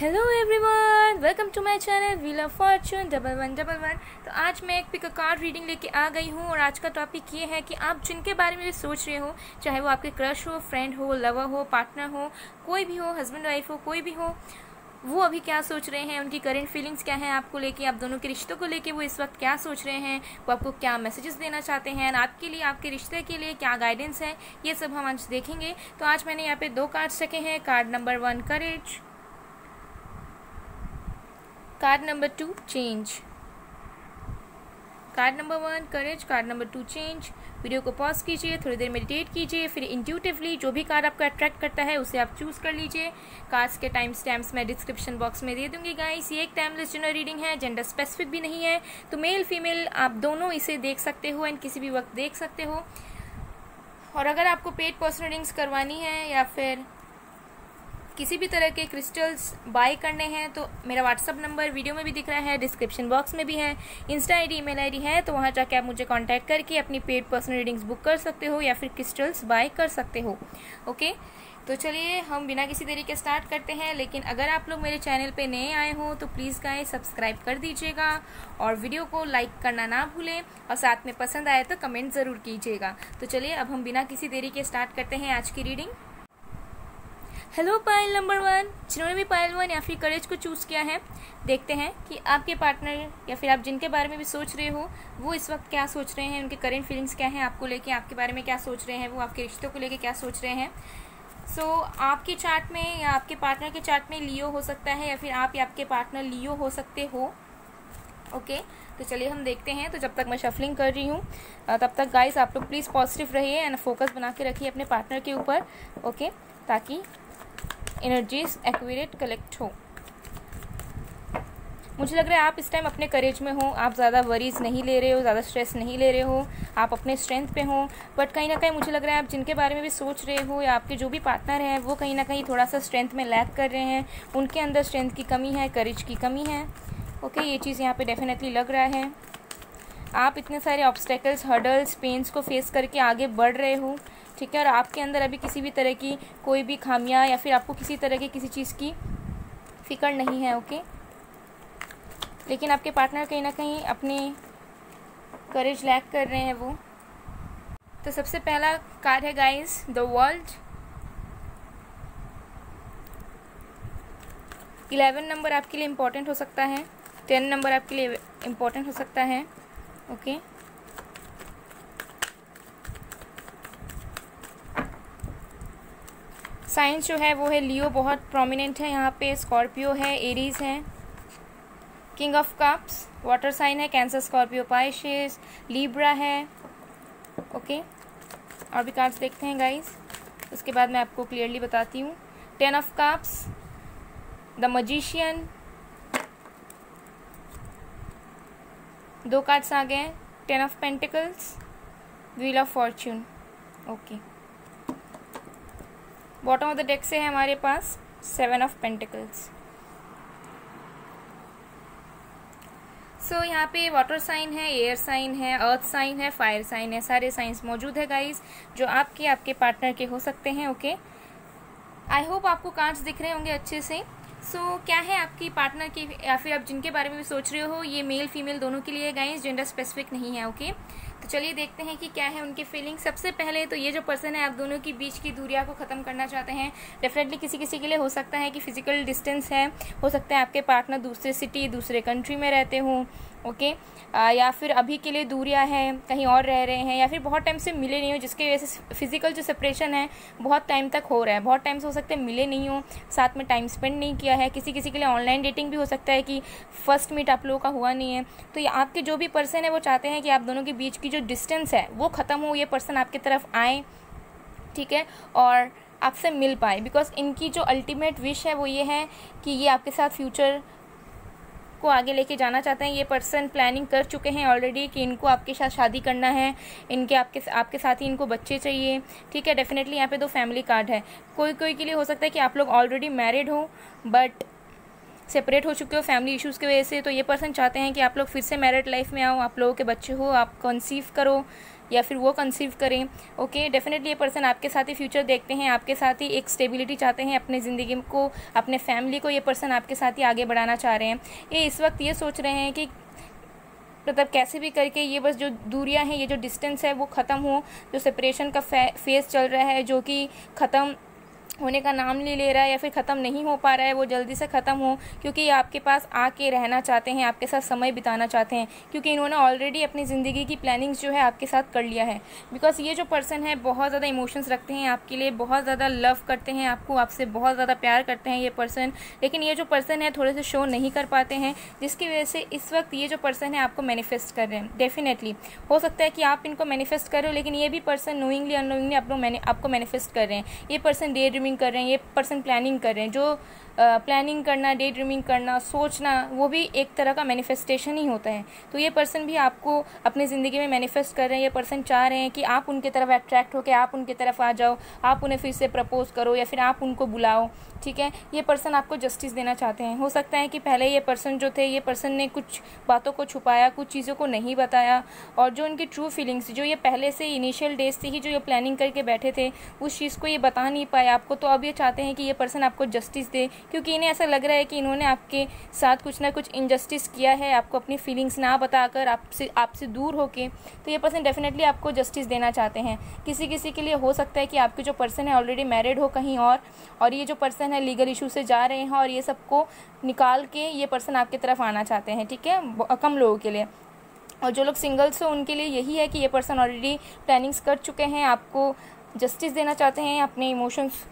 Hello everyone welcome to my channel wheel of fortune double one double one तो आज मैं एक pick card reading लेके आ गई हूँ और आज का टॉपिक ये है कि आप जिनके बारे में भी सोच रहे हो, चाहे वो आपके क्रश हो फ्रेंड हो लवर हो पार्टनर हो, कोई भी हो हस्बैंड वाइफ हो, कोई भी हो, वो अभी क्या सोच रहे हैं, उनकी करेंट फीलिंग्स क्या हैं आपको लेके, आप दोनों के रिश्तों को लेके वो इस वक्त क्या सोच रहे हैं, वो आपको क्या मैसेजेस देना चाहते हैं आपके लिए, आपके रिश्ते के लिए क्या गाइडेंस है, ये सब हम आज देखेंगे। तो आज मैंने यहाँ पे दो कार्ड्स रखे हैं card number one courage card number two change card number one courage card number two change video को पॉज कीजिए, थोड़ी देर मेडिटेट कीजिए, फिर इंट्यूटिवली जो भी कार्ड आपको अट्रैक्ट करता है, उसे आप चूज़ कर लीजिए। कार्ड्स के टाइम स्टैम्प्स मैं डिस्क्रिप्शन बॉक्स में दे दूँगी गाइस ये एक टाइमलेस जनरल रीडिंग है जेंडर स्पेसिफिक भी नहीं है। तो मेल फीमेल आप दोनों इसे देख सकते हो एंड किसी भी वक्त देख सकते हो। और अगर आपको पेड पर्सनल रीडिंग्स करवानी है या फिर किसी भी तरह के क्रिस्टल्स बाय करने हैं तो मेरा व्हाट्सअप नंबर वीडियो में भी दिख रहा है डिस्क्रिप्शन बॉक्स में भी है insta I D email I D है तो वहाँ जाके आप मुझे कांटेक्ट करके अपनी पेड पर्सनल रीडिंग्स बुक कर सकते हो या फिर क्रिस्टल्स बाय कर सकते हो ओके तो चलिए, हम बिना किसी देरी के स्टार्ट करते हैं, लेकिन अगर आप लोग मेरे चैनल पे नए आए हो तो प्लीज़ गाए सब्सक्राइब कर दीजिएगा और वीडियो को लाइक करना ना भूलें और साथ में पसंद आए तो कमेंट ज़रूर कीजिएगा। तो चलिए, अब हम बिना किसी देरी के स्टार्ट करते हैं आज की reading hello pile number one जिन्होंने भी पायल वन या फिर करेज को चूज़ किया है देखते हैं कि आपके पार्टनर या फिर आप जिनके बारे में भी सोच रहे हो वो इस वक्त क्या सोच रहे हैं उनके करेंट फीलिंग्स क्या हैं आपको लेके आपके बारे में क्या सोच रहे हैं वो आपके रिश्तों को लेके क्या सोच रहे हैं। सो so, आपके चार्ट में या आपके पार्टनर के चार्ट में लियो हो सकता है या फिर आप या आपके पार्टनर लियो हो सकते हो। ओके okay, तो चलिए हम देखते हैं। तो जब तक मैं शफलिंग कर रही हूँ तब तक गाइस आप लोग प्लीज़ पॉजिटिव रहिए एंड फोकस बना के रखिए अपने पार्टनर के ऊपर। ओके okay, ताकि एनर्जीज एक्यूरेट कलेक्ट हो। मुझे लग रहा है आप इस टाइम अपने करेज में हो, आप ज़्यादा वरीज नहीं ले रहे हो, ज़्यादा स्ट्रेस नहीं ले रहे हो, आप अपने स्ट्रेंथ पे हो। बट कहीं ना कहीं मुझे लग रहा है आप जिनके बारे में भी सोच रहे हो या आपके जो भी पार्टनर हैं, वो कहीं ना कहीं थोड़ा सा स्ट्रेंथ में लैक कर रहे हैं। उनके अंदर स्ट्रेंथ की कमी है करेज की कमी है। ओके ये चीज़ यहाँ पर डेफिनेटली लग रहा है। आप इतने सारे ऑब्स्टेकल्स हर्डल्स पेन्स को फेस करके आगे बढ़ रहे हो। ठीक है? और आपके अंदर अभी किसी भी तरह की कोई भी खामियाँ या फिर आपको किसी तरह की किसी चीज़ की फ़िक्र नहीं है, ओके? लेकिन आपके पार्टनर कहीं ना कहीं अपने करेज लैक कर रहे हैं वो। तो सबसे पहला कार्ड है guys the world eleven number आपके लिए इम्पोर्टेंट हो सकता है, टेन नंबर आपके लिए इम्पोर्टेंट हो सकता है, ओके? okay? साइंस जो है, वो है लियो बहुत प्रोमिनेंट है यहाँ पे स्कॉर्पियो है एरीज है king of cups water sign है कैंसर स्कॉर्पियो पाइशिस लीब्रा है ओके और भी कार्ड्स देखते हैं गाइस उसके बाद मैं आपको क्लियरली बताती हूँ. Ten of cups the magician दो कार्ड्स आ गए ten of pentacles wheel of fortune okay bottom of the deck से है हमारे पास seven of pentacles so so, यहाँ पे वाटर साइन है एयर साइन है अर्थ साइन है फायर साइन है सारे साइंस मौजूद है गाइस जो आपके आपके पार्टनर के हो सकते हैं ओके आई होप आपको कार्ड्स दिख रहे होंगे अच्छे से. सो so, क्या है आपकी पार्टनर की या फिर आप जिनके बारे में भी सोच रहे हो ये मेल फीमेल दोनों के लिए गाइस जेंडर स्पेसिफिक नहीं है ओके okay? तो चलिए देखते हैं कि क्या है उनकी फीलिंग सबसे पहले तो ये जो पर्सन है, आप दोनों के बीच की दूरिया को ख़त्म करना चाहते हैं। डेफिनेटली किसी किसी के लिए हो सकता है कि फ़िज़िकल डिस्टेंस है। हो सकता है आपके पार्टनर दूसरे सिटी दूसरे कंट्री में रहते हों। ओके? आ, या फिर अभी के लिए दूरियाँ हैं कहीं और रह रहे हैं या फिर बहुत टाइम से मिले नहीं हो जिसकी वजह से फ़िज़िकल जो सेपरेशन है बहुत टाइम तक हो रहा है। बहुत टाइम से हो सकता है मिले नहीं हो साथ में टाइम स्पेंड नहीं किया है। किसी किसी के लिए ऑनलाइन डेटिंग भी हो सकता है कि फ़र्स्ट मीट आप लोगों का हुआ नहीं है। तो ये आपके जो भी पर्सन है वो चाहते हैं कि आप दोनों के बीच की जो डिस्टेंस है वो ख़त्म हो ये पर्सन आपकी तरफ़ आए ठीक है? और आपसे मिल पाए। बिकॉज़ इनकी जो अल्टीमेट विश है वो ये है कि ये आपके साथ फ्यूचर को आगे लेके जाना चाहते हैं, ये पर्सन प्लानिंग कर चुके हैं ऑलरेडी कि इनको आपके साथ शादी करना है, इनके आपके आपके साथ ही इनको बच्चे चाहिए, ठीक है? डेफिनेटली यहाँ पे दो फैमिली कार्ड है। कोई कोई के लिए हो सकता है कि आप लोग ऑलरेडी मैरिड हो बट सेपरेट हो चुके हो फैमिली इश्यूज़ की वजह से तो ये पर्सन चाहते हैं कि आप लोग फिर से मैरिड लाइफ में आओ, आप लोगों के बच्चे हो, आप कंसीव करो या फिर वो कंसीव करें ओके डेफिनेटली ये पर्सन आपके साथ ही फ्यूचर देखते हैं, आपके साथ ही एक स्टेबिलिटी चाहते हैं अपने ज़िंदगी को, अपने फैमिली को ये पर्सन आपके साथ ही आगे बढ़ाना चाह रहे हैं। ये इस वक्त ये सोच रहे हैं कि मतलब कैसे भी करके ये बस जो दूरियाँ हैं, ये जो डिस्टेंस है वो ख़त्म हो, जो सेपरेशन का फेस चल रहा है, जो कि ख़त्म होने का नाम नहीं ले रहा है या फिर ख़त्म नहीं हो पा रहा है, वो जल्दी से ख़त्म हो, क्योंकि ये आपके पास आके रहना चाहते हैं, आपके साथ समय बिताना चाहते हैं, क्योंकि इन्होंने ऑलरेडी अपनी ज़िंदगी की प्लानिंग्स जो है आपके साथ कर लिया है। बिकॉज़ ये जो पर्सन है, बहुत ज़्यादा इमोशंस रखते हैं, आपके लिए बहुत ज़्यादा लव करते हैं, आपको आपसे बहुत ज़्यादा प्यार करते हैं ये पर्सन लेकिन ये जो पर्सन है, थोड़े से शो नहीं कर पाते हैं, जिसकी वजह से इस वक्त ये जो पर्सन है, आपको मैनिफेस्ट कर रहे हैं डेफिनेटली हो सकता है कि आप इनको मैनिफेस्ट करो लेकिन ये भी पर्सन नोइंगली अनोइंगली आपको मैनिफेस्ट कर रहे हैं। ये पर्सन डे कर रहे हैं ये पर्सन प्लानिंग कर रहे हैं जो प्लानिंग करना डे ड्रीमिंग करना, सोचना, वो भी एक तरह का मैनिफेस्टेशन ही होता है। तो ये पर्सन भी आपको अपनी ज़िंदगी में मैनिफेस्ट कर रहे हैं, ये पर्सन चाह रहे हैं कि आप उनकी तरफ़ अट्रैक्ट होकर आप उनकी तरफ़ आ जाओ, आप उन्हें फिर से प्रपोज करो या फिर आप उनको बुलाओ, ठीक है? ये पर्सन आपको जस्टिस देना चाहते हैं। हो सकता है कि पहले ये पर्सन जो थे, ये पर्सन ने कुछ बातों को छुपाया, कुछ चीज़ों को नहीं बताया और जो उनकी ट्रू फीलिंग्स जो ये पहले से इनिशियल डेज़ से ही जो ये प्लानिंग करके बैठे थे, उस चीज़ को ये बता नहीं पाए आपको तो अब ये चाहते हैं कि ये पर्सन आपको जस्टिस दे क्योंकि इन्हें ऐसा लग रहा है कि इन्होंने आपके साथ कुछ ना कुछ इनजस्टिस किया है, आपको अपनी फीलिंग्स ना बताकर आपसे आपसे दूर होके तो ये पर्सन डेफिनेटली आपको जस्टिस देना चाहते हैं। किसी किसी के लिए हो सकता है कि आपके जो पर्सन है ऑलरेडी मैरिड हो कहीं और और ये जो पर्सन है लीगल इशू से जा रहे हैं और ये सबको निकाल के ये पर्सन आपकी तरफ़ आना चाहते हैं, ठीक है? कम लोगों के लिए। और जो लोग सिंगल्स हो, उनके लिए यही है कि ये पर्सन ऑलरेडी प्लानिंग्स कर चुके हैं, आपको जस्टिस देना चाहते हैं, अपने इमोशंस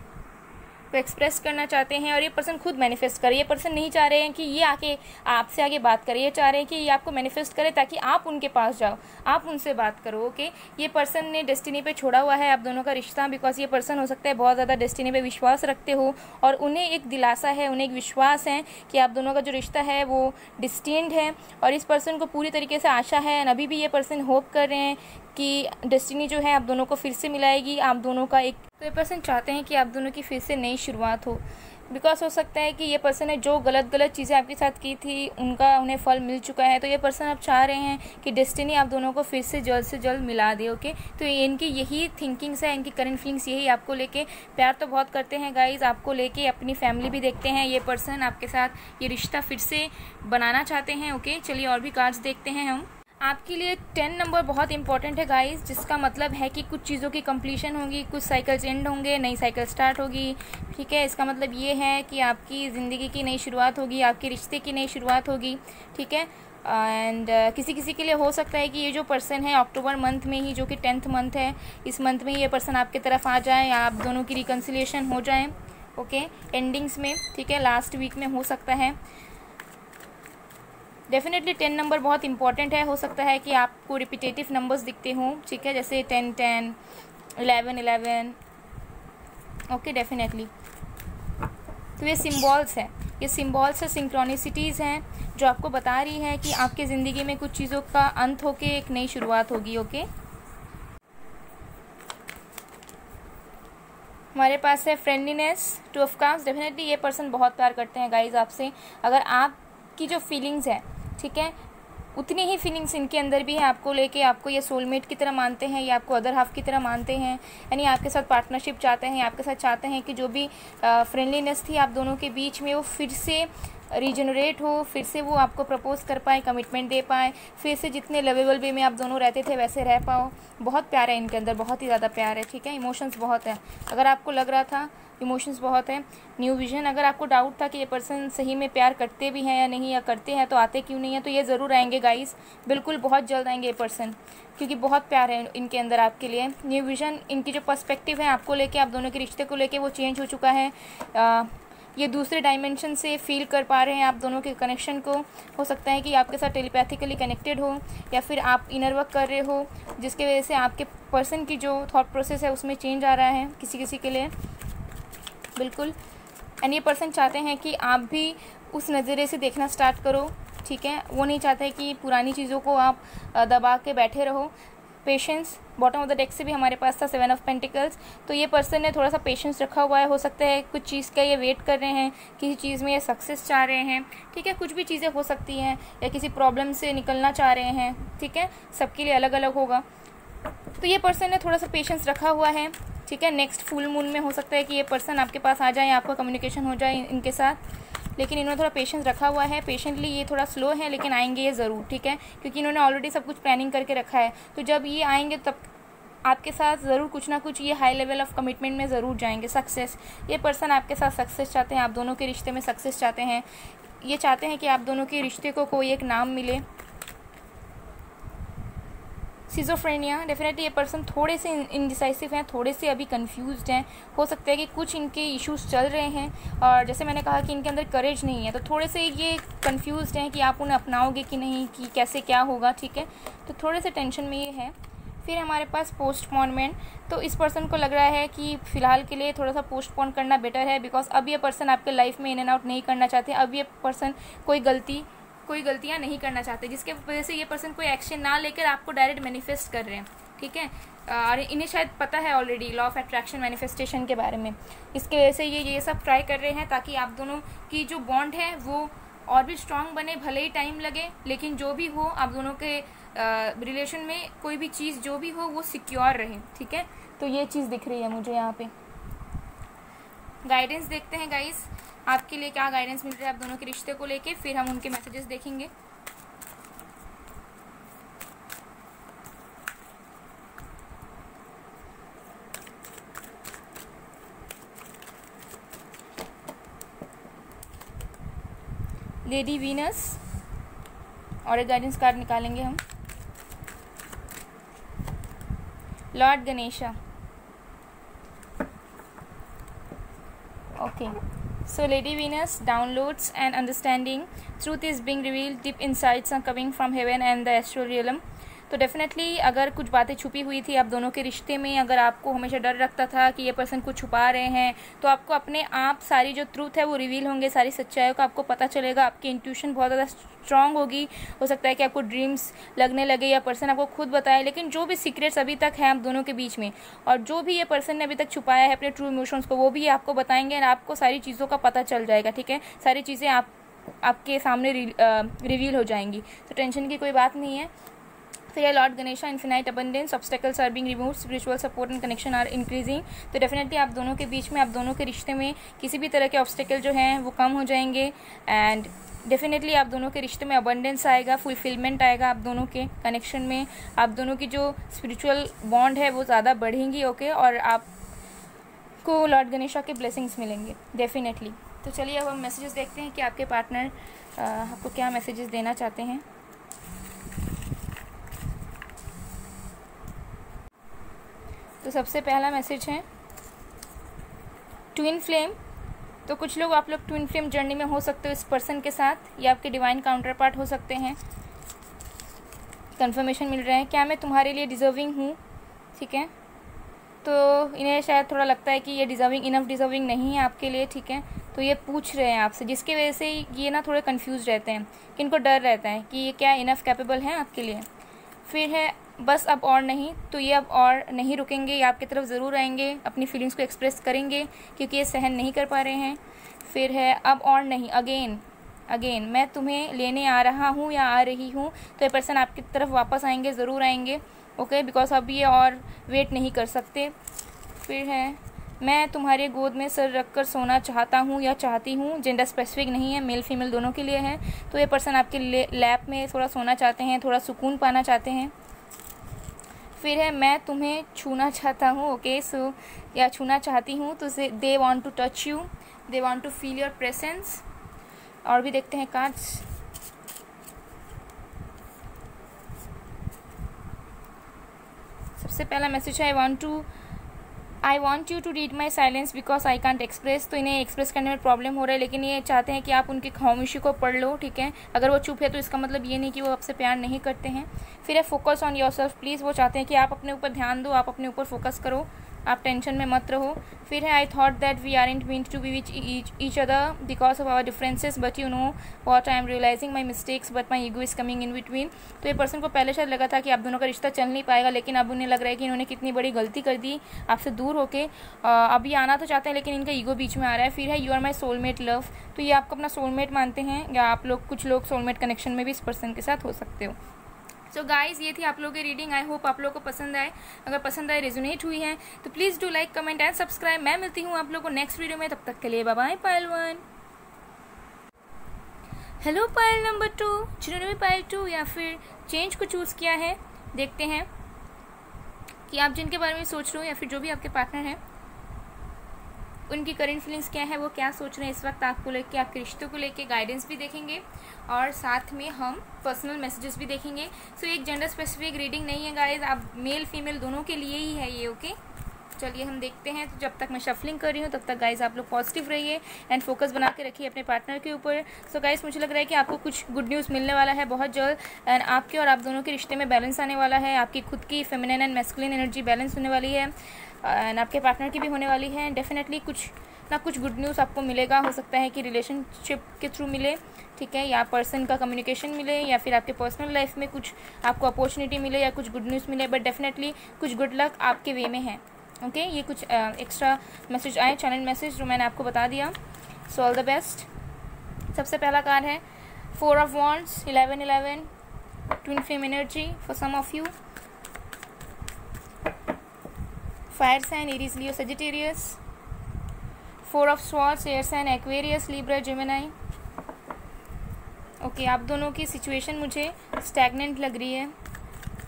को एक्सप्रेस करना चाहते हैं और ये पर्सन खुद मैनिफेस्ट करे। ये पर्सन नहीं चाह रहे हैं कि ये आके आपसे आगे बात करे। ये चाह रहे हैं कि ये आपको मैनिफेस्ट करे ताकि आप उनके पास जाओ। आप उनसे बात करो ओके ये पर्सन ने डेस्टिनी पे छोड़ा हुआ है। आप दोनों का रिश्ता बिकॉज़ ये पर्सन हो सकता है बहुत ज़्यादा डेस्टिनी पे विश्वास रखते हो और उन्हें एक दिलासा है, उन्हें एक विश्वास है कि आप दोनों का जो रिश्ता है वो डिस्टेंड है और इस पर्सन को पूरी तरीके से आशा है। अभी भी ये पर्सन होप कर रहे हैं कि डेस्टिनी जो है आप दोनों को फिर से मिलाएगी, आप दोनों का एक तो ये पर्सन चाहते हैं कि आप दोनों की फिर से नई शुरुआत हो। बिकॉज़ हो सकता है कि ये पर्सन ने जो गलत गलत चीज़ें आपके साथ की थी, उनका उन्हें फल मिल चुका है। तो ये पर्सन आप चाह रहे हैं कि डेस्टिनी आप दोनों को फिर से जल्द से जल्द मिला दे ओके तो इनकी यही थिंकिंग्स है, इनकी करंट फीलिंग्स यही आपको लेके प्यार तो बहुत करते हैं गाइज़ आपको लेके अपनी फैमिली भी देखते हैं। ये पर्सन आपके साथ ये रिश्ता फिर से बनाना चाहते हैं ओके चलिए और भी कार्ड्स देखते हैं हम। आपके लिए टेन नंबर बहुत इंपॉर्टेंट है गाइस जिसका मतलब है कि कुछ चीज़ों की कंप्लीशन होगी कुछ साइकिल्स एंड होंगे नई साइकिल स्टार्ट होगी। ठीक है इसका मतलब ये है कि आपकी ज़िंदगी की नई शुरुआत होगी आपके रिश्ते की नई शुरुआत होगी। ठीक है एंड uh, किसी किसी के लिए हो सकता है कि ये जो पर्सन है अक्टूबर मंथ में ही जो कि टेंथ मंथ है इस मंथ में ये पर्सन आपके तरफ़ आ जाए या आप दोनों की रिकन्सिलेशन हो जाए। ओके एंडिंग्स में ठीक है लास्ट वीक में हो सकता है। डेफिनेटली टेन नंबर बहुत इंपॉर्टेंट है। हो सकता है कि आपको रिपीटेटिव नंबर्स दिखते हों। ठीक है? जैसे ten ten eleven eleven okay definitely तो ये सिम्बॉल्स है। ये सिम्बॉल्स है सिंक्रोनिसिटीज़ हैं, जो आपको बता रही है कि आपके ज़िंदगी में कुछ चीज़ों का अंत होके एक नई शुरुआत होगी ओके हमारे पास है friendliness two of cups definitely ये पर्सन बहुत प्यार करते हैं गाइज़ आपसे। अगर आपकी जो फीलिंग्स है ठीक है? उतनी ही फीलिंग्स इनके अंदर भी है आपको लेके, आपको ये सोलमेट की तरह मानते हैं, या आपको अदर हाफ़ की तरह मानते हैं, यानी आपके साथ पार्टनरशिप चाहते हैं, आपके साथ चाहते हैं कि जो भी फ्रेंडलीनेस थी आप दोनों के बीच में, वो फिर से रीजनरेट हो फिर से वो आपको प्रपोज कर पाए कमिटमेंट दे पाए फिर से जितने लवेबल वे में आप दोनों रहते थे वैसे रह पाओ। बहुत प्यार है इनके अंदर बहुत ही ज़्यादा प्यार है ठीक है? इमोशंस बहुत है। अगर आपको लग रहा था इमोशंस बहुत है। न्यू विजन अगर आपको डाउट था कि ये पर्सन सही में प्यार करते भी हैं या नहीं या करते हैं तो आते क्यों नहीं है? तो ये ज़रूर आएँगे गाइस बिल्कुल बहुत जल्द आएँगे ये पर्सन क्योंकि बहुत प्यार है इनके अंदर आपके लिए। न्यू विजन इनकी जो पर्सपेक्टिव है आपको लेके आप दोनों के रिश्ते को लेके वो चेंज हो चुका है। आ, ये दूसरे डायमेंशन से फील कर पा रहे हैं आप दोनों के कनेक्शन को। हो सकता है कि आपके साथ टेलीपैथिकली कनेक्टेड हो, या फिर आप इनर वर्क कर रहे हो, जिसके वजह से आपके पर्सन की जो थॉट प्रोसेस है उसमें चेंज आ रहा है किसी किसी के लिए। बिल्कुल। एंड ये पर्सन चाहते हैं कि आप भी उस नज़रिए से देखना स्टार्ट करो, ठीक है? वो नहीं चाहते कि पुरानी चीज़ों को आप दबा के बैठे रहो। Patience bottom of the deck से भी हमारे पास था सेवन ऑफ़ पेंटिकल्स तो ये पर्सन ने थोड़ा सा पेशेंस रखा हुआ है, हो सकता है कुछ चीज़ का ये वेट कर रहे हैं, किसी चीज़ में ये सक्सेस चाह रहे हैं। ठीक है, कुछ भी चीज़ें हो सकती हैं या किसी प्रॉब्लम से निकलना चाह रहे हैं, ठीक है? सबके लिए अलग अलग होगा। तो ये पर्सन ने थोड़ा सा पेशेंस रखा हुआ है, ठीक है? नेक्स्ट फुल मून में हो सकता है कि ये पर्सन आपके पास आ जाए, आपका कम्युनिकेशन हो जाए इनके साथ। लेकिन इन्होंने थोड़ा पेशेंस रखा हुआ है। पेशेंटली ये थोड़ा स्लो है, लेकिन आएँगे ये ज़रूर, ठीक है? क्योंकि इन्होंने ऑलरेडी सब कुछ प्लानिंग करके रखा है। तो जब ये आएँगे, तब आपके साथ ज़रूर कुछ ना कुछ ये हाई लेवल ऑफ़ कमिटमेंट में ज़रूर जाएँगे। सक्सेस ये पर्सन आपके साथ सक्सेस चाहते हैं, आप दोनों के रिश्ते में सक्सेस चाहते हैं। ये चाहते हैं कि आप दोनों के रिश्ते को कोई एक नाम मिले। सिजोफ्रेनिया डेफिनेटली ये पर्सन थोड़े से इनडिसाइसिव हैं, थोड़े से अभी कंफ्यूज्ड हैं। हो सकता है कि कुछ इनके इश्यूज़ चल रहे हैं और जैसे मैंने कहा कि इनके अंदर करेज नहीं है तो थोड़े से ये कंफ्यूज्ड हैं कि आप उन्हें अपनाओगे कि नहीं, कि कैसे क्या होगा, ठीक है? तो थोड़े से टेंशन में ये है। फिर हमारे पास पोस्टपोनमेंट तो इस पर्सन को लग रहा है कि फ़िलहाल के लिए थोड़ा सा पोस्टपोन करना बेटर है बिकॉज़ अब ये पर्सन आपके लाइफ में इन एंड आउट नहीं करना चाहते, अब ये पर्सन कोई गलती कोई गलतियाँ नहीं करना चाहते, जिसके वजह से ये पर्सन कोई एक्शन ना लेकर आपको डायरेक्ट मैनिफेस्ट कर रहे हैं, ठीक है? और इन्हें शायद पता है already law of attraction manifestation के बारे में। इसके वजह से ये ये सब ट्राई कर रहे हैं ताकि आप दोनों की जो बॉन्ड है वो और भी स्ट्रांग बने, भले ही टाइम लगे, लेकिन जो भी हो, आप दोनों के रिलेशन में कोई भी चीज़ जो भी हो, वो सिक्योर रहे, ठीक है? तो ये चीज़ दिख रही है मुझे यहाँ पे। गाइडेंस देखते हैं गाइस आपके लिए क्या गाइडेंस मिल रहा है आप दोनों के रिश्ते को लेके? फिर हम उनके मैसेजेस देखेंगे। लेडी वीनस और एक गाइडेंस कार्ड निकालेंगे हम। Lord Ganesha okay okay so lady venus downloads and understanding. Truth is being revealed deep insights are coming from heaven and the astral realm तो डेफिनेटली अगर कुछ बातें छुपी हुई थी आप दोनों के रिश्ते में, अगर आपको हमेशा डर रखता था कि ये पर्सन कुछ छुपा रहे हैं तो आपको अपने आप सारी जो ट्रूथ है वो रिवील होंगे, सारी सच्चाइयों का आपको पता चलेगा, आपकी इंट्यूशन बहुत ज़्यादा स्ट्रांग होगी। हो सकता है कि आपको ड्रीम्स लगने लगे या पर्सन आपको खुद बताए, लेकिन जो भी सीक्रेट्स अभी तक हैं आप दोनों के बीच में, और जो भी ये पर्सन ने अभी तक छुपाया है अपने ट्रू इमोशंस को, वो भी आपको बताएँगे और आपको सारी चीज़ों का पता चल जाएगा, ठीक है? सारी चीज़ें आप, आपके सामने रिवील हो जाएँगी। तो टेंशन की कोई बात नहीं है। फिर है Lord Ganesha infinite abundance obstacles are being remove spiritual support and connection are increasing तो डेफिनेटली आप दोनों के बीच में, आप दोनों के रिश्ते में किसी भी तरह के ऑब्स्टेकल जो हैं, वो कम हो जाएँगे। एंड डेफिनेटली आप दोनों के रिश्ते में अबंडेंस आएगा फुलफिलमेंट आएगा आप दोनों के कनेक्शन में। आप दोनों की जो स्पिरिचुअल बॉन्ड है, वो ज़्यादा बढ़ेंगी ओके और आप को लॉर्ड गणेशा के ब्लेसिंग्स मिलेंगे डेफिनेटली तो चलिए अब हम मैसेजेस देखते हैं कि आपके पार्टनर आपको क्या मैसेजेस देना चाहते हैं। तो सबसे पहला मैसेज है ट्विन फ्लेम तो कुछ लोग, आप लोग ट्विन फ्लेम जर्नी में हो सकते हो इस पर्सन के साथ, या आपके डिवाइन काउंटर पार्ट हो सकते हैं। कन्फर्मेशन मिल रहा है, क्या मैं तुम्हारे लिए डिज़र्विंग हूँ? ठीक है? तो इन्हें शायद थोड़ा लगता है कि ये डिज़र्विंग इनफ डिज़र्विंग नहीं है आपके लिए, ठीक है? तो ये पूछ रहे हैं आपसे, जिसकी वजह से ये ना थोड़े कंफ्यूज रहते हैं, कि इनको डर रहता है कि ये क्या इनफ कैपेबल है आपके लिए? फिर है बस अब और नहीं तो ये अब और नहीं रुकेंगे, ये आपकी तरफ़ ज़रूर आएँगे, अपनी फीलिंग्स को एक्सप्रेस करेंगे, क्योंकि ये सहन नहीं कर पा रहे हैं। फिर है, अब और नहीं अगेन अगेन मैं तुम्हें लेने आ रहा हूँ या आ रही हूँ तो ये पर्सन आपकी तरफ़ वापस आएँगे, ज़रूर आएँगे ओके बिकॉज़ अब ये और वेट नहीं कर सकते। फिर है, मैं तुम्हारे गोद में सर रख कर सोना चाहता हूँ या चाहती हूँ जेंडर स्पेसिफिक नहीं है मेल फीमेल दोनों के लिए है तो ये पर्सन आपके लैप में थोड़ा सोना चाहते हैं, थोड़ा सुकून पाना चाहते हैं। फिर है, मैं तुम्हें छूना चाहता हूँ ओके सो या छूना चाहती हूँ तो they want to touch you they want to feel your presence और भी देखते हैं कार्ड्स सबसे पहला मैसेज है I want to I want you to read my silence because I can't express तो इन्हें एक्सप्रेस करने में प्रॉब्लम हो रहा है, लेकिन ये चाहते हैं कि आप उनकी खामोशी को पढ़ लो, ठीक है? अगर वो चुप है तो इसका मतलब ये नहीं कि वो आपसे प्यार नहीं करते हैं। फिर है focus on yourself please वो चाहते हैं कि आप अपने ऊपर ध्यान दो, आप अपने ऊपर फोकस करो। आप टेंशन में मत रहो। फिर है I thought that we aren't meant to be with each other because of our differences but you know what I am realizing my mistakes but my ego is coming in between तो ये person को पहले शायद लगा था कि आप दोनों का रिश्ता चल नहीं पाएगा, लेकिन अब उन्हें लग रहा है कि इन्होंने कितनी बड़ी गलती कर दी आपसे दूर होके। अभी आना तो चाहते हैं, लेकिन इनका ईगो बीच में आ रहा है। फिर है you are my soulmate love तो ये आपको अपना सोलमेट मानते हैं, या आप लोग, कुछ लोग सोलमेट कनेक्शन में भी इस पर्सन के साथ हो सकते हो। सो so गाइज़ ये थी आप लोगों की रीडिंग आई होप आप लोगों को पसंद आए. अगर पसंद आए रेजोनेट हुई है तो please do like comment and subscribe मैं मिलती हूँ आप लोगों को नेक्स्ट वीडियो में. तब तक के लिए bye pile one hello pile number two जिन्होंने भी पायल टू या फिर चेंज को चूज़ किया है, देखते हैं कि आप जिनके बारे में सोच रहे हो या फिर जो भी आपके पार्टनर हैं उनकी करेंट फीलिंग्स क्या है वो क्या सोच रहे हैं इस वक्त आपको लेके आपके रिश्तों को लेके गाइडेंस भी देखेंगे और साथ में हम पर्सनल मैसेजेस भी देखेंगे। सो so, एक जेंडर स्पेसिफिक रीडिंग नहीं है गाइज़ आप मेल फीमेल दोनों के लिए ही है ये ओके चलिए हम देखते हैं। तो जब तक मैं शफलिंग कर रही हूँ, तब तक गाइज़ आप लोग पॉजिटिव रहिए एंड फोकस बना के रखिए अपने पार्टनर के ऊपर। सो गाइज़ मुझे लग रहा है कि आपको कुछ गुड न्यूज़ मिलने वाला है बहुत जल्द एंड आपके और आप दोनों के रिश्ते में बैलेंस आने वाला है। आपकी खुद की feminine and masculine energy balance होने वाली है एंड आपके पार्टनर की भी होने वाली है। डेफिनेटली कुछ ना कुछ गुड न्यूज़ आपको मिलेगा। हो सकता है कि रिलेशनशिप के थ्रू मिले, ठीक है, या पर्सन का कम्युनिकेशन मिले, या फिर आपके पर्सनल लाइफ में कुछ आपको अपॉर्चुनिटी मिले या कुछ गुड न्यूज़ मिले। बट डेफिनेटली कुछ गुड लक आपके वे में है। ओके ये कुछ एक्स्ट्रा मैसेज आए चैनल मैसेज जो मैंने आपको बता दिया। सो ऑल द बेस्ट सबसे पहला कार्ड है four of wands eleven eleven twin flame energy for some of you fire sign Aries Leo Sagittarius four of swords air sign Aquarius Libra Gemini okay आप दोनों की situation मुझे stagnant लग रही है।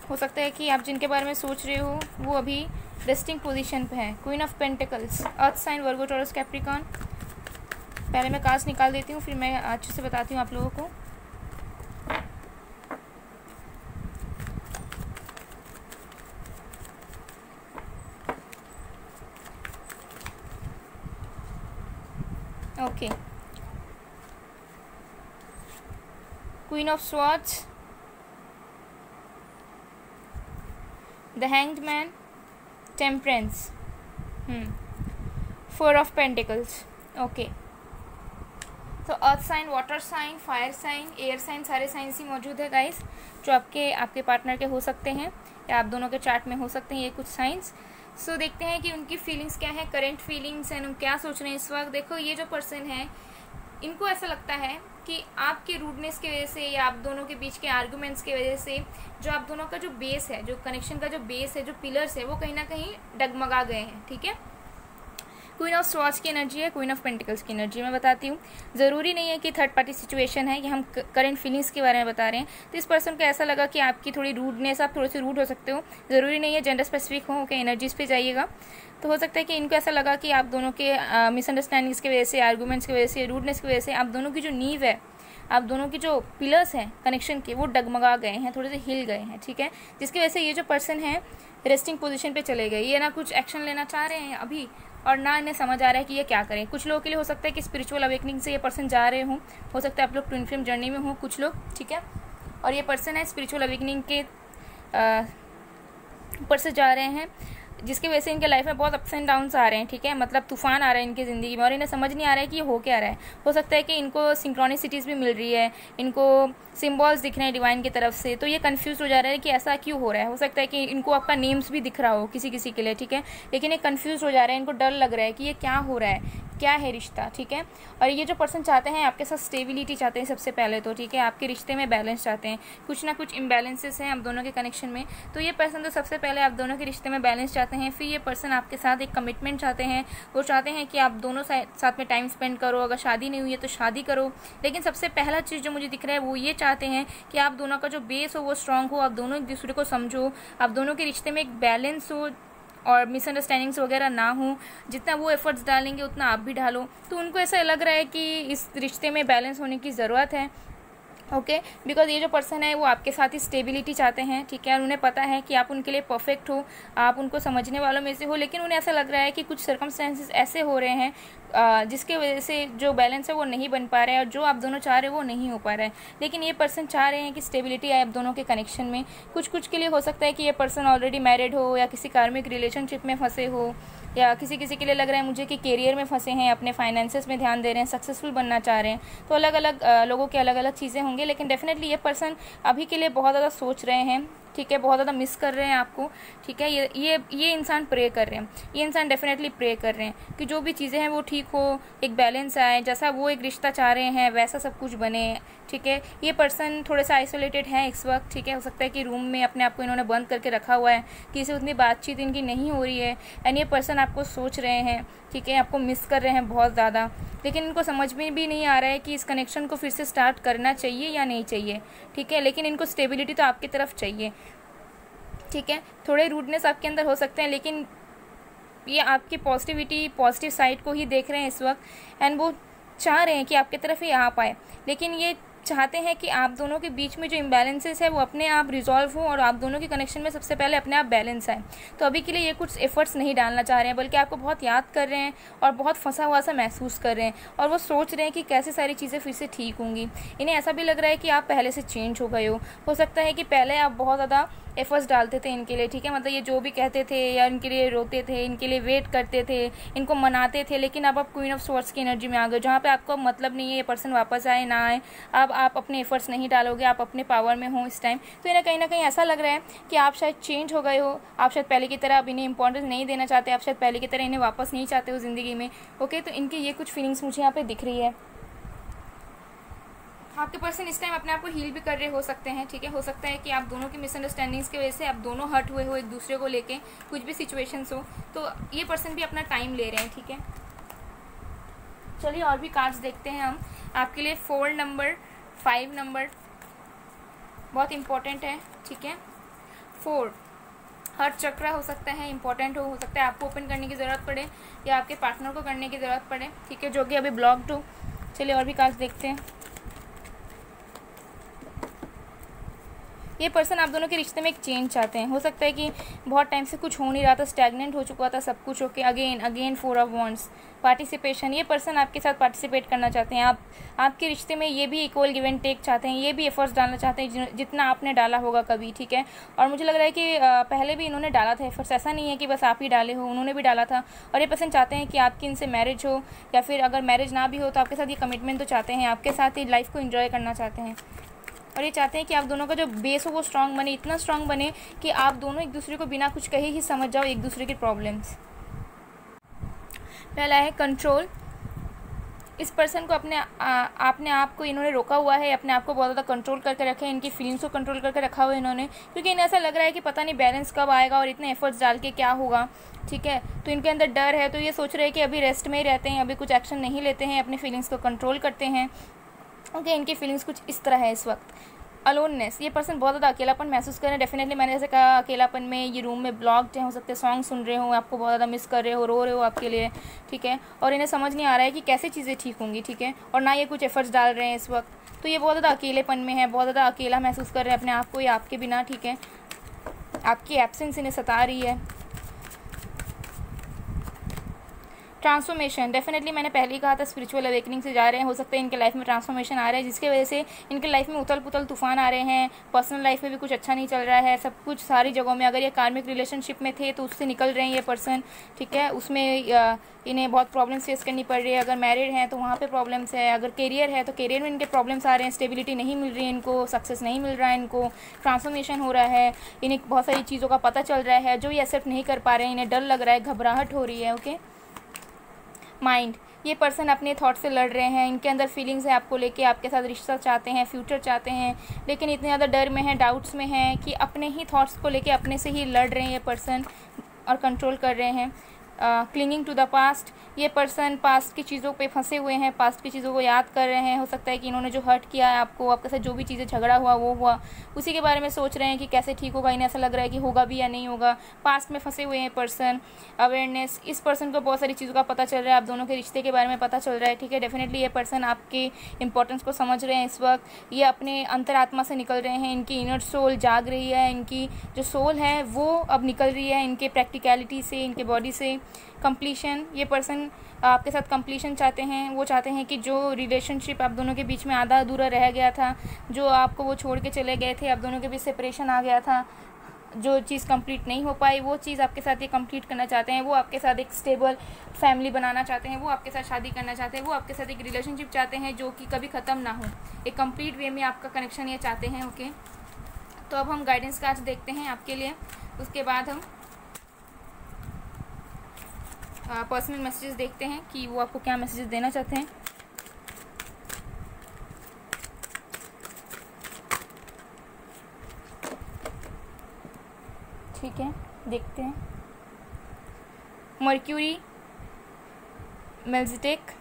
हो सकता है कि आप जिनके बारे में सोच रहे हो, वो अभी रेस्टिंग पोजीशन पे है। Queen of pentacles earth sign Virgo Taurus Capricorn पहले मैं कास्ट निकाल देती हूँ, फिर मैं अच्छे से बताती हूँ आप लोगों को। Okay queen of swords, the hanged man hmm. Four of pentacles. Okay. तो earth sign water sign fire sign air sign सारे साइंस ही मौजूद है गाइस जो आपके आपके पार्टनर के हो सकते हैं या आप दोनों के चार्ट में हो सकते हैं ये कुछ साइंस सो so, देखते हैं कि उनकी फीलिंग्स क्या है करेंट फीलिंग्स एंड क्या सोच रहे हैं इस वक्त. देखो ये जो पर्सन है इनको ऐसा लगता है कि आपके रूडनेस के वजह से या आप दोनों के बीच के आर्गूमेंट्स के वजह से जो आप दोनों का जो बेस है, जो कनेक्शन का जो बेस है, जो पिलर्स है, वो कहीं ना कहीं डगमगा गए हैं, ठीक है? क्वीन ऑफ़ स्वास की एनर्जी है क्वीन ऑफ़ पेंटिकल्स की एनर्जी मैं बताती हूँ। ज़रूरी नहीं है कि थर्ड पार्टी सिचुएशन है कि हम करंट फीलिंग्स के बारे में बता रहे हैं। तो इस पर्सन को ऐसा लगा कि आपकी थोड़ी रूडनेस आप थोड़े से रूड हो सकते हो। ज़रूरी नहीं है जेंडर स्पेसिफिक हो कि एनर्जीज पे जाइएगा। तो हो सकता है कि इनको ऐसा लगा कि आप दोनों के मिसअंडरस्टैंडिंग्स की वजह से आर्गूमेंट्स की वजह से रूडनेस की वजह से, आप दोनों की जो नींव है, आप दोनों की जो पिलर्स हैं कनेक्शन के, वो डगमगा गए हैं, थोड़े से हिल गए हैं, ठीक है? जिसकी वजह से ये जो पर्सन है रेस्टिंग पोजीशन पे चले गए। ये ना कुछ एक्शन लेना चाह रहे हैं अभी और ना इन्हें समझ आ रहा है कि ये क्या करें। कुछ लोगों के लिए हो सकता है कि स्पिरिचुअल अवेकनिंग से ये पर्सन जा रहे हों। हो सकता है आप लोग ट्विन फ़िल्म जर्नी में हों, कुछ लोग, ठीक है? और ये पर्सन है स्पिरिचुअल अवेकनिंग के ऊपर से जा रहे हैं। जिसकी वजह से इनके लाइफ में बहुत अप्स एंड डाउन्स आ रहे हैं, ठीक है? मतलब तूफ़ान आ रहा है इनकी ज़िंदगी में और इन्हें समझ नहीं आ रहा है कि ये हो क्या रहा है। हो सकता है कि इनको सिंक्रोनिसिटीज़ भी मिल रही है, इनको सिम्बॉल्स दिख रहे हैं डिवाइन की तरफ़ से तो ये कन्फ्यूज़ हो जा रहा है कि ऐसा क्यों हो रहा है। हो सकता है कि इनको आपका नेम्स भी दिख रहा हो किसी किसी के लिए, ठीक है? लेकिन ये कन्फ्यूज़ हो जा रहे हैं, इनको डर लग रहा है कि ये क्या हो रहा है, क्या है रिश्ता, ठीक है? और ये जो पर्सन चाहते हैं, आपके साथ स्टेबिलिटी चाहते हैं सबसे पहले तो ठीक है? आपके रिश्ते में बैलेंस चाहते हैं, कुछ ना कुछ इम्बैलेंसेस हैं आप दोनों के कनेक्शन में तो ये पर्सन तो सबसे पहले आप दोनों के रिश्ते में बैलेंस चाहते हैं। फिर ये पर्सन आपके साथ एक कमिटमेंट चाहते हैं। वो चाहते हैं कि आप दोनों साथ में टाइम स्पेंड करो। अगर शादी नहीं हुई है तो शादी करो। लेकिन सबसे पहला चीज़ जो मुझे दिख रहा है, वो ये चाहते हैं कि आप दोनों का जो बेस हो, वो स्ट्रांग हो। आप दोनों एक दूसरे को समझो। आप दोनों के रिश्ते में एक बैलेंस हो और मिसअंडरस्टैंडिंग्स वगैरह ना हो। जितना वो एफर्ट्स डालेंगे, उतना आप भी डालो तो उनको ऐसा लग रहा है कि इस रिश्ते में बैलेंस होने की ज़रूरत है। ओके? बिकॉज़ ये जो पर्सन है, वो आपके साथ ही स्टेबिलिटी चाहते हैं, ठीक है? और उन्हें पता है कि आप उनके लिए परफेक्ट हो, आप उनको समझने वालों में से हो, लेकिन उन्हें ऐसा लग रहा है कि कुछ सर्कमस्टेंसेस ऐसे हो रहे हैं जिसके वजह से जो बैलेंस है वो नहीं बन पा रहा है और जो आप दोनों चाह रहे हो वो नहीं हो पा रहा है। लेकिन ये पर्सन चाह रहे हैं कि स्टेबिलिटी आए आप दोनों के कनेक्शन में। कुछ कुछ के लिए हो सकता है कि ये पर्सन ऑलरेडी मैरिड हो या किसी कार्मिक रिलेशनशिप में फंसे हो। या किसी किसी के लिए लग रहा है मुझे कि करियर में फंसे हैं, अपने फाइनेंसेस में ध्यान दे रहे हैं सक्सेसफुल बनना चाह रहे हैं तो अलग अलग लोगों के अलग अलग चीज़ें होंगी, लेकिन डेफिनेटली ये पर्सन अभी के लिए बहुत ज़्यादा सोच रहे हैं। ठीक है, बहुत ज़्यादा मिस कर रहे हैं आपको, ठीक है, ये ये ये इंसान प्रे कर रहे हैं, ये इंसान डेफिनेटली प्रे कर रहे हैं कि जो भी चीज़ें हैं वो ठीक हो, एक बैलेंस आए, जैसा वो एक रिश्ता चाह रहे हैं, वैसा सब कुछ बने, ठीक है, ये पर्सन थोड़े सा आइसोलेटेड हैं इस वक्त, ठीक है, हो सकता है कि रूम में अपने आप को इन्होंने बंद करके रखा हुआ है किसी उतनी बातचीत इनकी नहीं हो रही है एंड ये पर्सन आपको सोच रहे हैं, ठीक है, आपको मिस कर रहे हैं बहुत ज़्यादा, लेकिन इनको समझ में भी नहीं आ रहा है कि इस कनेक्शन को फिर से स्टार्ट करना चाहिए या नहीं चाहिए, ठीक है, लेकिन इनको स्टेबिलिटी तो आपकी तरफ़ चाहिए ठीक है? थोड़े रूडनेस आपके अंदर हो सकते हैं, लेकिन ये आपकी पॉजिटिविटी पॉजिटिव साइड को ही देख रहे हैं इस वक्त एंड वो चाह रहे हैं कि आपकी तरफ़ ही आ पाए। लेकिन ये चाहते हैं कि आप दोनों के बीच में जो इम्बैलेंसेस है, वो अपने आप रिजॉल्व हो और आप दोनों के कनेक्शन में सबसे पहले अपने आप बैलेंस आए। तो अभी के लिए ये कुछ एफर्ट्स नहीं डालना चाह रहे हैं, बल्कि आपको बहुत याद कर रहे हैं और बहुत फंसा हुआ सा महसूस कर रहे हैं और वो सोच रहे हैं कि कैसे सारी चीज़ें फिर से ठीक होंगी। इन्हें ऐसा भी लग रहा है कि आप पहले से चेंज हो गए हो। हो सकता है कि पहले आप बहुत ज़्यादा एफर्ट्स डालते थे इनके लिए, ठीक है? मतलब ये जो भी कहते थे या इनके लिए रोते थे, इनके लिए वेट करते थे, इनको मनाते थे, लेकिन अब आप क्वीन ऑफ़ सोर्स की एनर्जी में आ गए, जहाँ पे आपको मतलब नहीं है ये पर्सन वापस आए, ना आए, अब आप अपने एफर्ट्स नहीं डालोगे, आप अपने पावर में हो इस टाइम तो इन्हें कहीं ना कहीं ऐसा लग रहा है कि आप शायद चेंज हो गए हो, आप शायद पहले की तरह अब इन्हें इंपॉर्टेंस नहीं देना चाहते, आप शायद पहले की तरह इन्हें वापस नहीं चाहते हो ज़िंदगी में ओके तो इनकी ये कुछ फीलिंग्स मुझे यहाँ पर दिख रही है। आपके पर्सन इस टाइम अपने आप को हील भी कर रहे हो सकते हैं, ठीक है? हो सकता है कि आप दोनों की मिसअंडरस्टैंडिंग्स की वजह से आप दोनों हर्ट हुए हो एक दूसरे को लेके, कुछ भी सिचुएशंस हो तो ये पर्सन भी अपना टाइम ले रहे हैं, ठीक है? चलिए और भी कार्ड्स देखते हैं हम। आपके लिए फोर नंबर फाइव नंबर बहुत इंपॉर्टेंट है, ठीक है? फोर हर चक्र हो सकता है इंपॉर्टेंट हो हो सकता है आपको ओपन करने की ज़रूरत पड़े या आपके पार्टनर को करने की ज़रूरत पड़े, ठीक है? जो कि अभी ब्लॉक्ड हो। चलिए और भी कार्ड्स देखते हैं। ये पर्सन आप दोनों के रिश्ते में एक चेंज चाहते हैं। हो सकता है कि बहुत टाइम से कुछ हो नहीं रहा था स्टैगनेंट हो चुका था, सब कुछ okay again again four of wands participation ये पर्सन आपके साथ पार्टिसिपेट करना चाहते हैं। आप, आपके रिश्ते में ये भी इक्वल गिव एंड टेक चाहते हैं, ये भी एफर्ट्स डालना चाहते हैं जितना आपने डाला होगा कभी, ठीक है? और मुझे लग रहा है कि पहले भी इन्होंने डाला था एफर्ट्स ऐसा नहीं है कि बस आप ही डाले हो, उन्होंने भी डाला था। और ये पर्सन चाहते हैं कि आपकी इनसे मैरिज हो, या फिर अगर मैरिज ना भी हो तो आपके साथ ये कमिटमेंट तो चाहते हैं, आपके साथ ही लाइफ को इन्जॉय करना चाहते हैं। और ये चाहते हैं कि आप दोनों का जो बेस हो वो स्ट्रांग बने इतना स्ट्रांग बने कि आप दोनों एक दूसरे को बिना कुछ कहे ही समझ जाओ एक दूसरे के प्रॉब्लम्स पहला है कंट्रोल इस पर्सन को अपने आ, आपने आप को इन्होंने रोका हुआ है अपने आप को बहुत ज़्यादा कंट्रोल करके रखे हैं इनकी फीलिंग्स को कंट्रोल करके रखा हुआ है इन्होंने क्योंकि इन्हें ऐसा लग रहा है कि पता नहीं बैलेंस कब आएगा और इतने एफर्ट्स डाल के क्या होगा ठीक है? तो इनके अंदर डर है तो ये सोच रहे हैं कि अभी रेस्ट में ही रहते हैं अभी कुछ एक्शन नहीं लेते हैं अपनी फीलिंग्स को कंट्रोल करते हैं। ओके इनकी फीलिंग्स कुछ इस तरह है इस वक्त। अलोननेस ये पर्सन बहुत ज़्यादा अकेलापन महसूस कर रहे हैं। डेफिनेटली मैंने जैसे कहा, अकेलापन में ये रूम में ब्लॉक्ड हो सकते हैं सॉन्ग सुन रहे हो, आपको बहुत ज़्यादा मिस कर रहे हो, रो रहे हो आपके लिए, ठीक है? और इन्हें समझ नहीं आ रहा है कि कैसे चीज़ें ठीक होंगी, ठीक है? और ना ये कुछ एफर्ट्स डाल रहे हैं इस वक्त। तो ये बहुत ज़्यादा अकेलेपन में है, बहुत ज़्यादा अकेला महसूस कर रहे हैं अपने आप को या आपके बिना, ठीक है? आपकी एबसेंस इन्हें सता रही है। ट्रांसफॉर्मेशन डेफिनेटली मैंने पहले ही कहा था स्पिरिचुअल अवेकनिंग से जा रहे हैं। हो सकता है इनके लाइफ में ट्रांसफॉर्मेशन आ रहा है, जिसकी वजह से इनके लाइफ में उथल पुथल तूफ़ान आ रहे हैं। पर्सनल लाइफ में भी कुछ अच्छा नहीं चल रहा है। सब कुछ सारी जगहों में अगर ये कार्मिक रिलेशनशिप में थे तो उससे निकल रहे हैं ये पर्सन ठीक है? उसमें इन्हें बहुत प्रॉब्लम्स फेस करनी पड़ रही है। अगर मैरिड हैं तो वहाँ पर प्रॉब्लम्स है। अगर करियर है तो करियर में इनके प्रॉब्लम्स आ रहे हैं। स्टेबिलिटी नहीं मिल रही है इनको सक्सेस नहीं मिल रहा है इनको। ट्रांसफॉर्मेशन हो रहा है। इन्हें बहुत सारी चीज़ों का पता चल रहा है। जो ये एक्सेप्ट नहीं कर पा रहे हैं, इन्हें डर लग रहा है, घबराहट हो रही है ओके माइंड ये पर्सन अपने थॉट से लड़ रहे हैं, इनके अंदर फीलिंग्स हैं आपको लेके, आपके साथ रिश्ता चाहते हैं फ्यूचर चाहते हैं, लेकिन इतने ज़्यादा डर में हैं डाउट्स में हैं कि अपने ही थॉट्स को लेके अपने से ही लड़ रहे हैं ये पर्सन और कंट्रोल कर रहे हैं। क्लिंगिंग टू द पास्ट ये पर्सन पास्ट की चीज़ों पे फंसे हुए हैं पास्ट की चीज़ों को याद कर रहे हैं, हो सकता है कि इन्होंने जो हर्ट किया है आपको, आपके साथ जो भी चीज़ें झगड़ा हुआ, वो हुआ। उसी के बारे में सोच रहे हैं कि कैसे ठीक होगा, इन्हें ऐसा लग रहा है कि होगा भी या नहीं होगा। पास्ट में फंसे हुए हैं पर्सन अवेयरनेस इस पर्सन को बहुत सारी चीज़ों का पता चल रहा है, आप दोनों के रिश्ते के बारे में पता चल रहा है, ठीक है? डेफिनेटली ये पर्सन आपके इंपॉर्टेंस को समझ रहे हैं इस वक्त। ये अपने अंतरात्मा से निकल रहे हैं, इनकी इनर सोल जाग रही है, इनकी जो सोल है, वो अब निकल रही है, इनके प्रैक्टिकलिटी से, इनके बॉडी से। कंप्लीशन ये पर्सन आपके साथ कंप्लीशन चाहते हैं, वो चाहते हैं कि जो रिलेशनशिप आप दोनों के बीच में आधा अधूरा रह गया था, जो आपको वो छोड़ के चले गए थे, आप दोनों के बीच सेपरेशन आ गया था, जो चीज़ कंप्लीट नहीं हो पाई, वो चीज़ आपके साथ ये कंप्लीट करना चाहते हैं, वो आपके साथ एक स्टेबल फैमिली बनाना चाहते हैं, वो आपके साथ शादी करना चाहते हैं, वो आपके साथ एक रिलेशनशिप चाहते हैं जो कि कभी ख़त्म ना हो। एक कंप्लीट वे में आपका कनेक्शन ये चाहते हैं ओके तो अब हम गाइडेंस कार्ड देखते हैं आपके लिए, उसके बाद हम पर्सनल मैसेजेस देखते हैं कि वो आपको क्या मैसेजेस देना चाहते हैं। ठीक है, देखते हैं। Mercury Melchizedek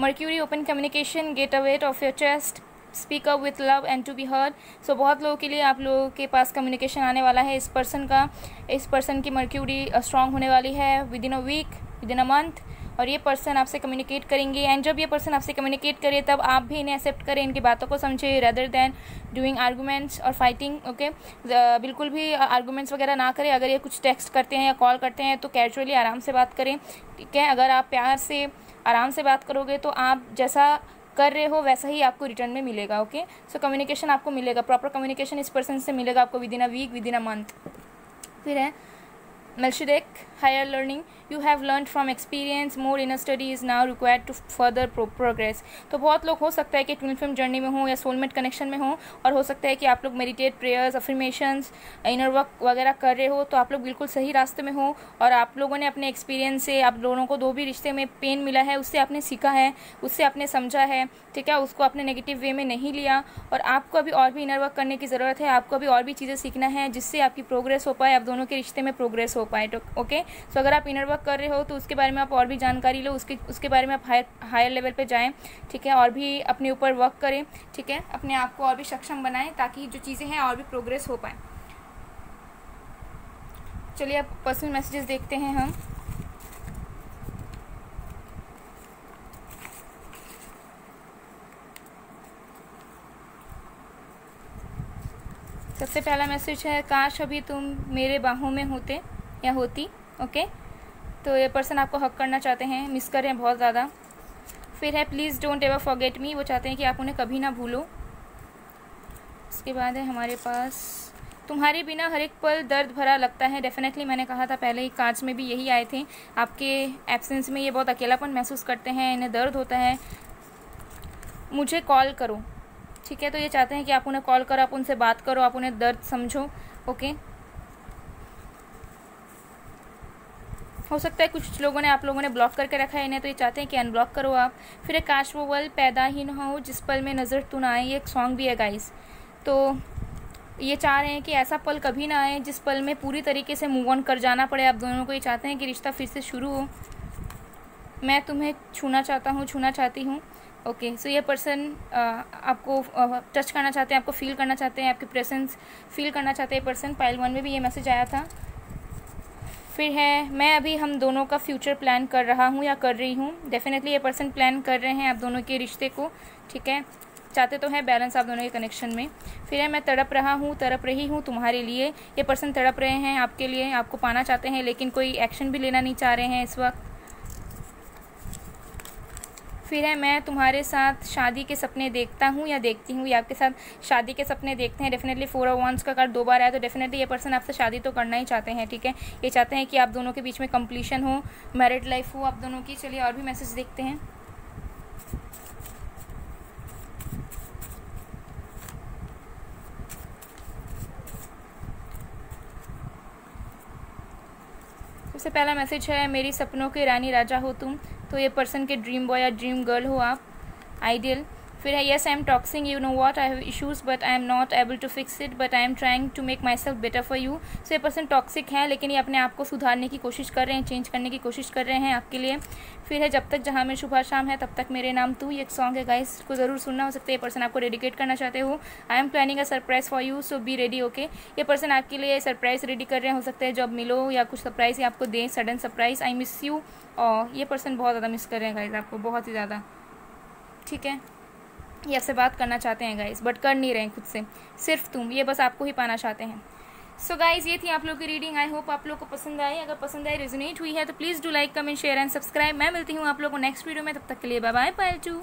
Mercury open communication get a weight off your chest speak up with love and to be heard so बहुत लोगों के लिए आप लोगों के पास कम्युनिकेशन आने वाला है। इस पर्सन का, इस पर्सन की मर्क्यूरी स्ट्रांग होने वाली है within a week within a month और ये पर्सन आपसे कम्युनिकेट करेंगे एंड जब ये पर्सन आपसे कम्युनिकेट करे, तब आप भी इन्हें एक्सेप्ट करें, इनकी बातों को समझे रदर देन डूइंग आर्गूमेंट्स और फाइटिंग ओके बिल्कुल भी आर्गूमेंट्स वगैरह ना करें। अगर ये कुछ टेक्स्ट करते हैं या कॉल करते हैं तो कैजुअली आराम से बात करें, ठीक है? अगर आप प्यार से, आराम से बात करोगे तो आप जैसा कर रहे हो, वैसा ही आपको रिटर्न में मिलेगा ओके सो कम्युनिकेशन आपको मिलेगा। प्रॉपर कम्युनिकेशन इस पर्सन से मिलेगा आपको within a week within a month फिर है Melchizedek, higher learning, you have learned from experience, more inner study is now required to further pro progress. तो बहुत लोग हो सकता है कि ट्विन फ़िल्म जर्नी में हो या सोलमेट कनेक्शन में हो और हो सकता है कि आप लोग meditate prayers affirmations inner work वगैरह कर रहे हो तो आप लोग बिल्कुल सही रास्ते में हो और आप लोगों ने अपने एक्सपीरियंस से आप दोनों को दो भी रिश्ते में पेन मिला है उससे आपने सीखा है उससे आपने समझा है ठीक है उसको आपने नेगेटिव वे में नहीं लिया और आपको अभी और भी इनर वर्क करने की ज़रूरत है आपको अभी और भी चीज़ें सीखना है जिससे आपकी प्रोग्रेस हो पाए आप दोनों के रिश्ते में प्रोग्रेस हो पाए तो ओके सो अगर आप इनर वर्क कर रहे हो तो उसके बारे में आप और भी जानकारी लो, उसके उसके बारे में आप हायर हायर लेवल पे जाएँ, ठीक है? और भी अपने ऊपर वर्क करें, ठीक है? अपने आप को और भी सक्षम बनाएँ, ताकि जो चीज़ें हैं और भी प्रोग्रेस हो पाए। चलिए, अब पर्सनल मैसेजेस देखते हैं हम। सबसे पहला मैसेज है, काश अभी तुम मेरे बाहों में होते। या होती ओके तो ये पर्सन आपको हक करना चाहते हैं मिस कर रहे हैं बहुत ज़्यादा। फिर है please don't ever forget me वो चाहते हैं कि आप उन्हें कभी ना भूलो। उसके बाद है, हमारे पास, तुम्हारे बिना हर एक पल दर्द भरा लगता है। डेफिनेटली मैंने कहा था पहले ही कार्ड्स में भी यही आए थे। आपके एब्सेंस में ये बहुत अकेलापन महसूस करते हैं, इन्हें दर्द होता है। मुझे कॉल करो, ठीक है? तो ये चाहते हैं कि आप उन्हें कॉल करो, आप उनसे बात करो, आप उन्हें दर्द समझो ओके हो सकता है कुछ लोगों ने, आप लोगों ने ब्लॉक करके रखा है इन्हें तो ये चाहते हैं कि अनब्लॉक करो आप। फिर एक काश वो वल पैदा ही ना हो जिस पल में नज़र तू ना आए, ये एक सॉन्ग भी है गाइस तो ये चाह रहे हैं कि ऐसा पल कभी ना आए, जिस पल में पूरी तरीके से मूव ऑन कर जाना पड़े। आप दोनों को ये चाहते हैं कि रिश्ता फिर से शुरू हो। मैं तुम्हें छूना चाहता हूँ, छूना चाहती हूँ। ओके सो ये पर्सन आपको टच करना चाहते हैं, आपको फील करना चाहते हैं, आपकी प्रेजेंस फील करना चाहते हैं। पर्सन पाइल वन में भी ये मैसेज आया था। फिर है, मैं अभी हम दोनों का फ्यूचर प्लान कर रहा हूँ या कर रही हूँ। डेफिनेटली ये पर्सन प्लान कर रहे हैं आप दोनों के रिश्ते को, ठीक है? चाहते तो हैं बैलेंस आप दोनों के कनेक्शन में। फिर है, मैं तड़प रहा हूँ, तड़प रही हूँ तुम्हारे लिए। ये पर्सन तड़प रहे हैं आपके लिए, आपको पाना चाहते हैं, लेकिन कोई एक्शन भी लेना नहीं चाह रहे हैं इस वक्त। फिर है, मैं तुम्हारे साथ शादी के सपने देखता हूँ या देखती हूँ, या आपके साथ शादी के सपने देखते हैं। डेफिनेटली फोर ऑफ़ वंस का कार्ड दो बार आया तो डेफिनेटली ये पर्सन आपसे शादी तो करना ही चाहते हैं, ठीक है? ये चाहते हैं कि आप दोनों के बीच में कंप्लीशन हो मैरिड लाइफ हो, आप दोनों की। चलिए और भी मैसेज देखते हैं। सबसे पहला मैसेज है, मेरी सपनों के रानी राजा हो तुम। तो ये पर्सन के ड्रीम बॉय या ड्रीम गर्ल हो आप आइडियल फिर है yes I am toxic you know what I have issues but I am not able to fix it but I am trying to make myself better for you so ये person toxic है, लेकिन ये अपने आप को सुधारने की कोशिश कर रहे हैं चेंज करने की कोशिश कर रहे हैं आपके लिए। फिर है, जब तक जहाँ में सुबह शाम है, तब तक मेरे नाम तू, ये एक सॉन्ग है गाइस को ज़रूर सुनना, हो सकता है ये पर्सन आपको डेडिकेट करना चाहते हो। I am planning a surprise for you so be ready okay ये पर्सन आपके लिए सरप्राइज़ रेडी कर रहे हैं, हो सकता है जब मिलो या कुछ सरप्राइज़ ही आपको दें sudden surprise I miss you और ये पर्सन बहुत ज़्यादा मिस कर रहे हैं गाइज़ आपको बहुत ही ज़्यादा। ठीक है? ये आपसे बात करना चाहते हैं गाइज़ बट कर नहीं रहे खुद से। सिर्फ़ तुम, ये बस आपको ही पाना चाहते हैं। सो so गाइज़ ये थी आप लोग की रीडिंग आई होप आप लोग को पसंद आई। अगर पसंद आई रेजोनेट हुई है तो please do like comment share and subscribe मैं मिलती हूँ आप लोग को नेक्स्ट वीडियो में। तब तक के लिए बाय बाय टू